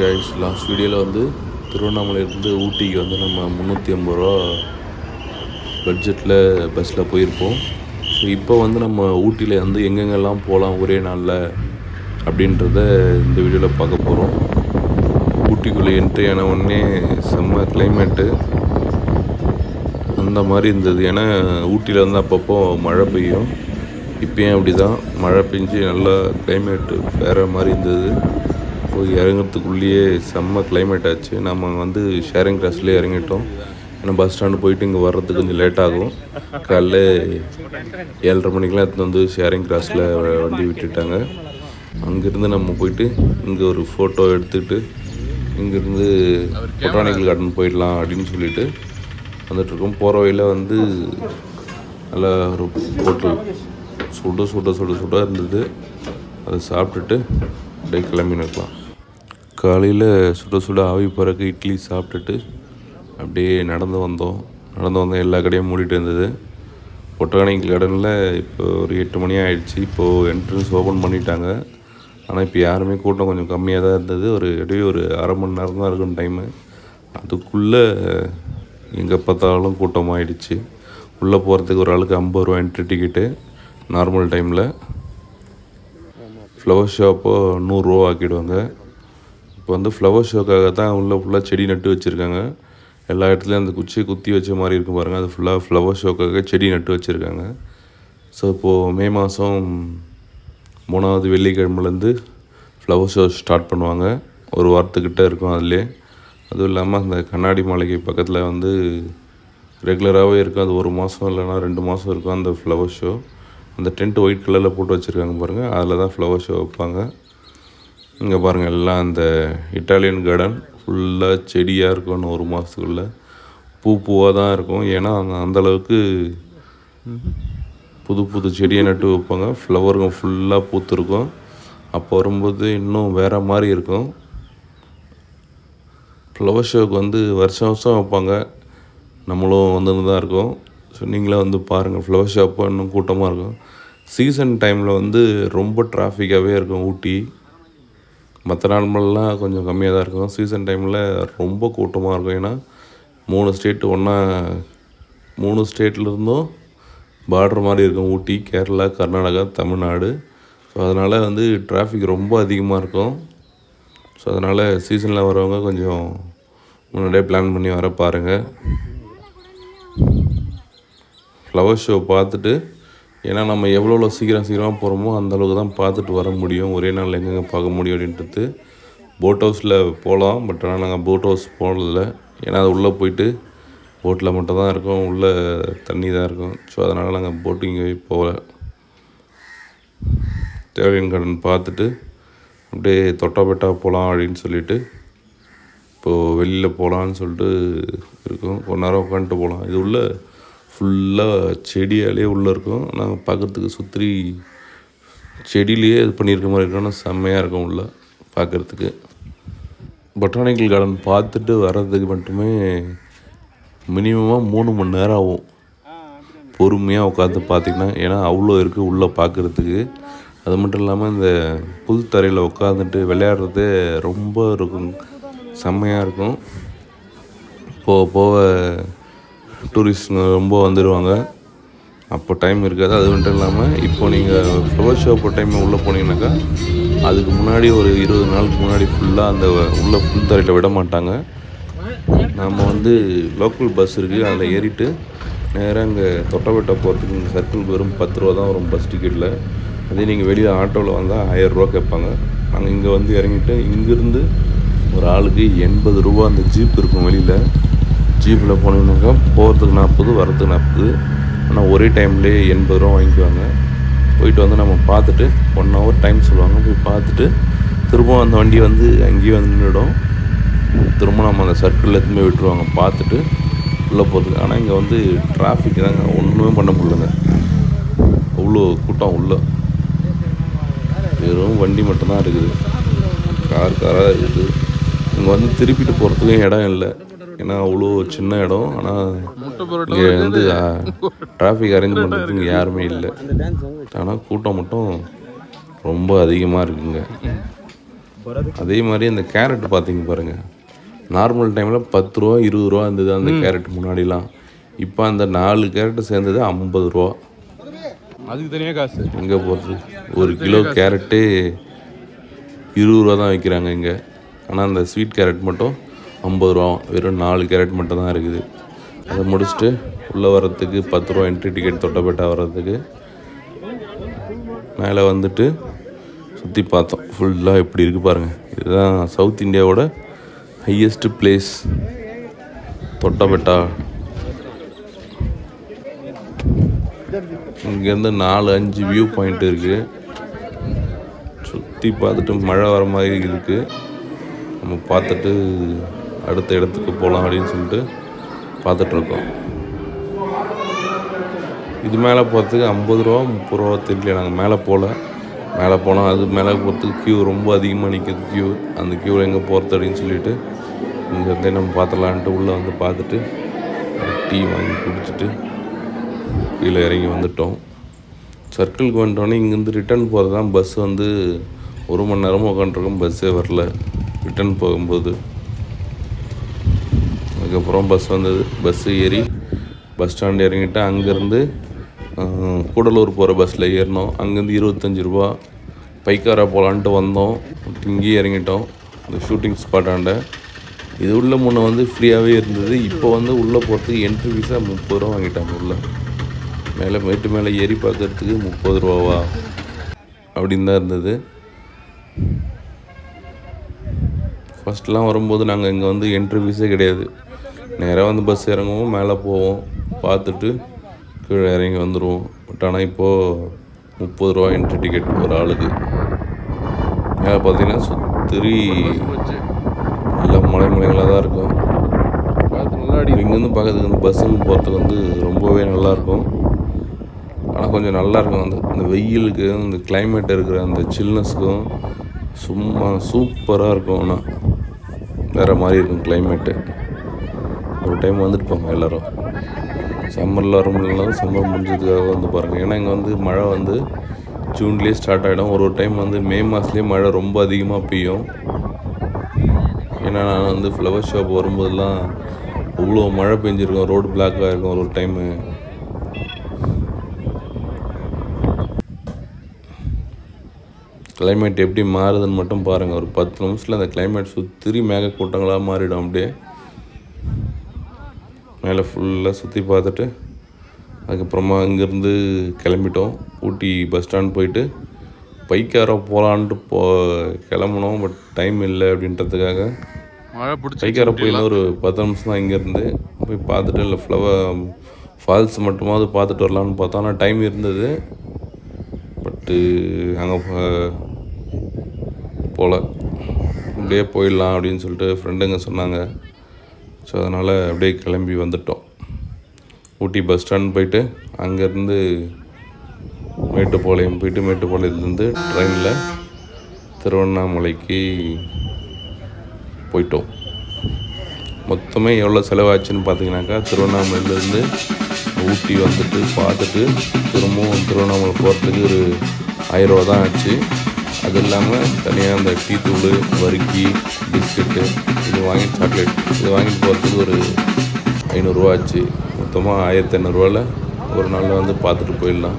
Guys last வீடியோவில் வந்து திருவண்ணாமலையிலேருந்து ஊட்டிக்கு வந்து நம்ம முந்நூற்றி ஐம்பது ரூபா பட்ஜெட்டில் பஸ்ஸில் போயிருப்போம். ஸோ இப்போ வந்து நம்ம ஊட்டியில் வந்து எங்கெங்கெல்லாம் போகலாம் ஒரே நாளில் அப்படின்றத இந்த வீடியோவில் பார்க்க போகிறோம் ஊட்டிக்குள்ளே என்ட்ரி ஆன உடனே செம்ம கிளைமேட்டு அந்த மாதிரி இருந்தது. ஏன்னா ஊட்டியில் வந்து அப்பப்போ மழை பெய்யும். இப்போயும் அப்படி தான் மழை பெஞ்சு நல்லா கிளைமேட்டு வேறு மாதிரி இருந்தது. போய் இறங்குறதுக்குள்ளேயே செம்ம கிளைமேட் ஆச்சு. நம்ம வந்து ஷேரிங் கிராஸ்லேயே இறங்கிட்டோம். ஏன்னா பஸ் ஸ்டாண்டு போயிட்டு இங்கே வர்றதுக்கு கொஞ்சம் லேட் ஆகும். காலைல ஏழரை மணிக்கெலாம் எடுத்துன்னு வந்து ஷேரிங் கிராஸில் வண்டி விட்டுட்டாங்க. அங்கேருந்து நம்ம போயிட்டு இங்கே ஒரு ஃபோட்டோ எடுத்துக்கிட்டு இங்கேருந்து பொட்டானிக்கல் கார்டன் போயிடலாம் அப்படின்னு சொல்லிட்டு வந்துட்டுருக்கோம். போகிற வழியில் வந்து நல்லா ஒரு ஹோட்டல் சுட சுட சுட சுட இருந்தது. அதை சாப்பிட்டுட்டு அப்படியே கிளம்பி நிற்கலாம். காலையில் சுட சுட ஆவி பறக்க இட்லி சாப்பிட்டுட்டு அப்படியே நடந்து வந்தோம். நடந்து வந்தோம் எல்லா கடையும் மூடிட்டு இருந்தது. பொட்டானிக்கல் கார்டனில் இப்போ ஒரு எட்டு மணி ஆகிடுச்சு இப்போது என்ட்ரன்ஸ் ஓப்பன் பண்ணிட்டாங்க. ஆனால் இப்போ யாருமே கூட்டம் கொஞ்சம் கம்மியாக தான் இருந்தது. ஒரு இடையே ஒரு அரை மணி நேரம் தான் இருக்கும் டைமு அதுக்குள்ளே எங்கே பார்த்தாலும் கூட்டமாகிடுச்சு உள்ளே போகிறதுக்கு ஒரு ஆளுக்கு ஐம்பது ரூபா என்ட்ரி டிக்கெட்டு நார்மல் டைமில் ஃப்ளவர் ஷாப்போ நூறுரூவா ஆக்கிடுவாங்க. இப்போ வந்து ஃப்ளவர் ஷோக்காக தான் உள்ளே ஃபுல்லாக செடி நட்டு வச்சுருக்காங்க. எல்லா இடத்துலையும் அந்த குச்சியை குத்தி வச்ச மாதிரி இருக்கும் பாருங்கள் அது ஃபுல்லாக ஃப்ளவர் ஷோக்காக செடி நட்டு வச்சுருக்காங்க. ஸோ இப்போது மே மாதம் மூணாவது வெள்ளிக்கிழமைலேருந்து ஃப்ளவர் ஷோ ஸ்டார்ட் பண்ணுவாங்க. ஒரு வாரத்துக்கிட்ட இருக்கும் அதிலே அதுவும் இல்லாமல் அந்த கண்ணாடி மாளிகை பக்கத்தில் வந்து ரெகுலராகவே இருக்கும். அது ஒரு மாதம் இல்லைன்னா ரெண்டு மாதம் இருக்கும் அந்த ஃப்ளவர் ஷோ அந்த டென்ட் ஒயிட் கலரில் போட்டு வச்சுருக்காங்க பாருங்கள் அதில் தான் ஃப்ளவர் ஷோ வைப்பாங்க. இங்கே பாருங்கள் எல்லாம் அந்த இட்டாலியன் கார்டன் ஃபுல்லாக செடியாக இருக்கும் இன்னும் ஒரு மாதத்துக்குள்ளே பூ பூவாக தான் இருக்கும். ஏன்னா அந்த- அந்தளவுக்கு புது புது செடியை நட்டு வைப்பாங்க. ஃப்ளவருங்க ஃபுல்லாக பூத்துருக்கும். அப்போ வரும்போது இன்னும் வேறு மாதிரி இருக்கும். ஃப்ளவர் ஷோக்கு வந்து வருஷம் வருஷம் வைப்பாங்க. நம்மளும் வந்துன்னு தான் இருக்கோம். ஸோ நீங்களே வந்து பாருங்கள் ஃப்ளவர் ஷோ அப்போ இன்னும் கூட்டமாக இருக்கும். சீசன் டைமில் வந்து ரொம்ப டிராஃபிக்காகவே இருக்கும் ஊட்டி. மற்ற நாள்மெல்லாம் கொஞ்சம் கம்மியாக தான் இருக்கும். சீசன் டைமில் ரொம்ப கூட்டமாக இருக்கும். ஏன்னா மூணு ஸ்டேட்டு ஒன்றா மூணு ஸ்டேட்லேருந்தும் பார்டர் மாதிரி இருக்கும். ஊட்டி கேரளா கர்நாடகா தமிழ்நாடு. ஸோ அதனால் வந்து டிராஃபிக் ரொம்ப அதிகமாக இருக்கும். ஸோ அதனால் சீசனில் வரவங்க கொஞ்சம் முன்னாடியே பிளான் பண்ணி வர பாருங்கள் ஃப்ளவர் ஷோ பார்த்துட்டு ஏன்னா நம்ம எவ்வளோ எவ்வளோ சீக்கிரம் சீக்கிரமாக போகிறோமோ அந்த அளவுக்கு தான் பார்த்துட்டு வர முடியும். ஒரே நாளில் எங்கெங்கே பார்க்க முடியும் அப்படின்றது போட் ஹவுஸில் போகலாம் பட் ஆனால் நாங்கள் போட் ஹவுஸ் போனதில்லை ஏன்னா அது உள்ளே போயிட்டு போட்டில் மட்டும் தான் இருக்கும். உள்ளே தண்ணி தான் இருக்கும். ஸோ அதனால் நாங்கள் போட்டிங் போகல. தேவையன் கார்டன் பார்த்துட்டு அப்படியே தொட்டாபெட்டா போகலாம் அப்படின்னு சொல்லிட்டு இப்போது வெளியில் போகலான்னு சொல்லிட்டு இருக்கும். கொஞ்ச நேரம் உட்காந்துட்டு போகலாம் இது உள்ள ஃபுல்லாக செடியாலே உள்ளே இருக்கும். நாங்கள் பார்க்குறதுக்கு சுற்றி செடியிலேயே இது பண்ணியிருக்க மாதிரி இருக்கும். ஆனால் செம்மையாக இருக்கும் உள்ள பார்க்குறதுக்கு பொட்டானிக்கல் கார்டன் பார்த்துட்டு வர்றதுக்கு மட்டுமே மினிமமாக மூணு மணி நேரம் ஆகும். பொறுமையாக உட்காந்து பார்த்திங்கன்னா. ஏன்னா அவ்வளோ இருக்குது உள்ளே பார்க்குறதுக்கு அது மட்டும் இல்லாமல் இந்த புல் தரையில் உட்காந்துட்டு விளையாடுறது ரொம்ப இருக்கும். செம்மையாக இருக்கும். போக போக டூரிஸ்ட் ரொம்ப வந்துடுவாங்க அப்போ டைம் இருக்காது. அது மட்டும் இல்லாமல் இப்போ நீங்கள் ஃப்ளவர் ஷோ அப்போ டைம் உள்ளே போனீங்கன்னாக்கா அதுக்கு முன்னாடி ஒரு இருபது நாளுக்கு முன்னாடி ஃபுல்லாக அந்த உள்ளே ஃபுல் தரையில் விட மாட்டாங்க. நம்ம வந்து லோக்கல் பஸ் இருக்குது அதில் ஏறிட்டு நேராக இங்கே தொட்டபெட்டா போகிறதுக்கு இங்கே சர்க்கிள் வெறும் பத்து ரூபா தான் வரும் பஸ் டிக்கெட்டில் அதே நீங்கள் வெளியில் ஆட்டோவில் வந்தால் ஆயிரரூவா கேட்பாங்க. நாங்கள் இங்கே வந்து இறங்கிட்டு இங்கேருந்து ஒரு ஆளுக்கு எண்பது ரூபா அந்த ஜீப் இருக்கும் வெளியில். ஜீப்பில் போனீங்கன்னாக்கா போகிறதுக்கு நாற்பது வரத்துக்கு நாற்பது. ஆனால் ஒரே டைம்லேயே எண்பது ரூபா வாங்கிக்குவாங்க. போயிட்டு வந்து நம்ம பார்த்துட்டு ஒன் ஹவர் டைம் சொல்லுவாங்க. போய் பார்த்துட்டு திரும்பவும் அந்த வண்டி வந்து அங்கேயே வந்து நின்றுடும். திரும்ப நம்ம அந்த சர்க்கிளில் எதுவுமே விட்டுருவாங்க. பார்த்துட்டு உள்ளே போகிறதுக்கு. ஆனால் இங்கே வந்து டிராஃபிக் தாங்க. ஒன்றுமே பண்ண முடியலங்க. அவ்வளோ கூட்டம் உள்ள. வெறும் வண்டி மட்டும்தான் இருக்குது. கார் காராக இருக்குது. இங்கே வந்து திருப்பிட்டு போகிறதுக்கும் இடம் இல்லை. ஏன்னா அவ்வளோ சின்ன இடம் ஆனால் இங்கே வந்து டிராஃபிக் அரேஞ்ச் பண்ணுறதுக்கு இங்கே யாருமே இல்லை. ஆனால் கூட்டம் மட்டும் ரொம்ப அதிகமாக இருக்குங்க. அதே மாதிரி அந்த கேரட் பார்த்தீங்க பாருங்கள் நார்மல் டைமில் பத்து ரூபா இருபது ரூபா இருந்தது அந்த கேரட் முன்னாடிலாம். இப்போ அந்த நாலு கேரட் சேர்ந்தது ஐம்பது ரூபா. அதுக்கு தனியாக காசு. எங்கே போகிறது ஒரு கிலோ கேரட்டு இருபது ரூபா தான் விற்கிறாங்க இங்கே. ஆனால் அந்த ஸ்வீட் கேரட் மட்டும் ஐம்பது ரூபா வெறும் நாலு கேரட் மட்டும் தான் இருக்குது. அதை முடிச்சுட்டு உள்ளே வர்றதுக்கு பத்து ரூபா என்ட்ரி டிக்கெட் தொட்டப்பேட்டா வர்றதுக்கு மேலே வந்துட்டு சுற்றி பார்த்தோம். ஃபுல்லாக எப்படி இருக்குது பாருங்கள் இதுதான் சவுத் இந்தியாவோட ஹையஸ்ட் பிளேஸ் தொட்டபெட்டா. இங்கேருந்து நாலு அஞ்சு வியூ பாயிண்ட் இருக்குது சுற்றி பார்த்துட்டு மழை வர மாதிரி இருக்குது நம்ம பார்த்துட்டு அடுத்த இடத்துக்கு போகலாம் அப்படின்னு சொல்லிட்டு பார்த்துட்ருக்கோம். இது மேலே போகிறதுக்கு ஐம்பது ரூபா முப்பது ரூபா தெரியல. நாங்கள் மேலே போகல. மேலே போனால் அது மேலே போகிறதுக்கு க்யூ ரொம்ப அதிகமாக நிற்கிது க்யூ அந்த க்யூவில் எங்கே போகிறது அப்படின்னு சொல்லிட்டு இங்கேருந்தே நம்ம பார்த்துலான்ட்டு உள்ளே வந்து பார்த்துட்டு டீ வாங்கி குடிச்சிட்டு கீழே இறங்கி வந்துட்டோம். சர்க்கிளுக்கு வந்துட்டோன்னே இங்கேருந்து ரிட்டர்ன் போகிறது தான் பஸ் வந்து ஒரு மணி நேரமாக உட்காந்துருக்கோம். பஸ்ஸே வரல. ரிட்டர்ன் போகும்போது அதுக்கப்புறம் பஸ் வந்தது. பஸ்ஸு ஏறி பஸ் ஸ்டாண்ட் இறங்கிட்டு அங்கேருந்து கூடலூர் போகிற பஸ்ஸில் ஏறினோம். அங்கேருந்து இருபத்தஞ்சி ரூபா பைக்காரா போகலான்ட்டு வந்தோம். இங்கேயே இறங்கிட்டோம். இந்த ஷூட்டிங் ஸ்பாட்டாண்ட இது உள்ள முன்னே வந்து ஃப்ரீயாகவே இருந்தது. இப்போ வந்து உள்ளே போகிறதுக்கு என்ட்ரி ஃபீஸாக முப்பது ரூபா வாங்கிட்டாங்க உள்ளே. மேலே மேட்டு மேலே ஏறி பார்க்குறதுக்கு முப்பது ரூபாவா? அப்படின்னு தான் இருந்தது. ஃபஸ்ட்லாம் வரும்போது நாங்கள் இங்கே வந்து என்ட்ரி ஃபீஸே கிடையாது. நேராக வந்து பஸ் இறங்குவோம் மேலே போவோம். பார்த்துட்டு கீழே இறங்கி வந்துடுவோம் பட் ஆனால் இப்போது முப்பது ரூபா என்ட்ரி டிக்கெட் ஒரு ஆளுக்கு. மேலே பார்த்தீங்கன்னா சுத்திரி போச்சு எல்லாம் மலை மலைகளாக தான் இருக்கும். பார்த்து அடி இங்கேருந்து பார்க்கறதுக்கு வந்து பஸ்ஸுக்கு போகிறதுக்கு வந்து ரொம்பவே நல்லாயிருக்கும் ஆனால் கொஞ்சம் நல்லா இருக்கும் அந்த இந்த வெயிலுக்கு அந்த கிளைமேட் இருக்கிற அந்த சில்னஸ்க்கும் சும்மா சூப்பராக இருக்கும். ஆனால் வேறு மாதிரி இருக்கும் கிளைமேட்டு ஒரு டைம் வந்துட்டு போங்க எல்லோரும். சம்மரில் வர முடியலனாலும் சம்மர் முடிஞ்சதுக்காக வந்து பாருங்கள் ஏன்னா இங்கே வந்து மழை வந்து ஜூன்லேயே ஸ்டார்ட் ஆகிடும் ஒரு ஒரு டைம் வந்து மே மாதத்துலேயே மழை ரொம்ப அதிகமாக பெய்யும். ஏன்னா நான் வந்து ஃப்ளவர் ஷாப் வரும்போதெல்லாம் அவ்வளோ மழை பெஞ்சிருக்கும். ரோடு பிளாக்காக இருக்கும் ஒரு ஒரு டைமு கிளைமேட் எப்படி மாறுதுன்னு மட்டும் பாருங்கள் ஒரு பத்து நிமிஷத்தில் அந்த கிளைமேட் சுத்திரி மேக கூட்டங்களாக மாறிடும் அப்படியே. மேலே ஃபுல்லாக சுற்றி பார்த்துட்டு அதுக்கப்புறமா அங்கேருந்து கிளம்பிட்டோம். ஊட்டி பஸ் ஸ்டாண்ட் போயிட்டு பைக்கார போகலான்ட்டு போ கிளம்புனோம் பட் டைம் இல்லை அப்படின்றதுக்காக. மழை பிடிச்சி பைக்கார போய் இன்னும் ஒரு பத்து நிமிஷம் தான் இங்கேருந்து. போய் பார்த்துட்டு இல்லை ஃப்ளவர் ஃபால்ஸ் மட்டுமாவது பார்த்துட்டு வரலான்னு பார்த்தோம். ஆனால் டைம் இருந்தது. பட்டு அங்கே போகல அப்படியே போயிடலாம் அப்படின்னு சொல்லிட்டு ஃப்ரெண்டுங்க சொன்னாங்க. ஸோ அதனால் அப்படியே கிளம்பி வந்துட்டோம். ஊட்டி பஸ் ஸ்டாண்ட் போயிட்டு அங்கேருந்து மேட்டுப்பாளையம் போயிட்டு மேட்டுப்பாளையத்துலேருந்து ட்ரெயினில் திருவண்ணாமலைக்கு போயிட்டோம். மொத்தமே எவ்வளோ செலவாச்சுன்னு பார்த்தீங்கன்னாக்கா திருவண்ணாமலையிலேருந்து ஊட்டி வந்துட்டு பார்த்துட்டு திரும்பவும் திருவண்ணாமலை போகிறதுக்கு ஒரு ஆயிரரூவா தான் ஆச்சு. அது இல்லாமல் தனியாக அந்த டீ தூள் வறுக்கி பிஸ்கட்டு இது வாங்கி சாக்லேட் இது வாங்கிட்டு போகிறதுக்கு ஒரு ஐநூறுரூவா ஆச்சு. மொத்தமாக ஆயிரத்தி ஐநூறுரூவாவில் ஒரு நாளில் வந்து பார்த்துட்டு போயிடலாம்.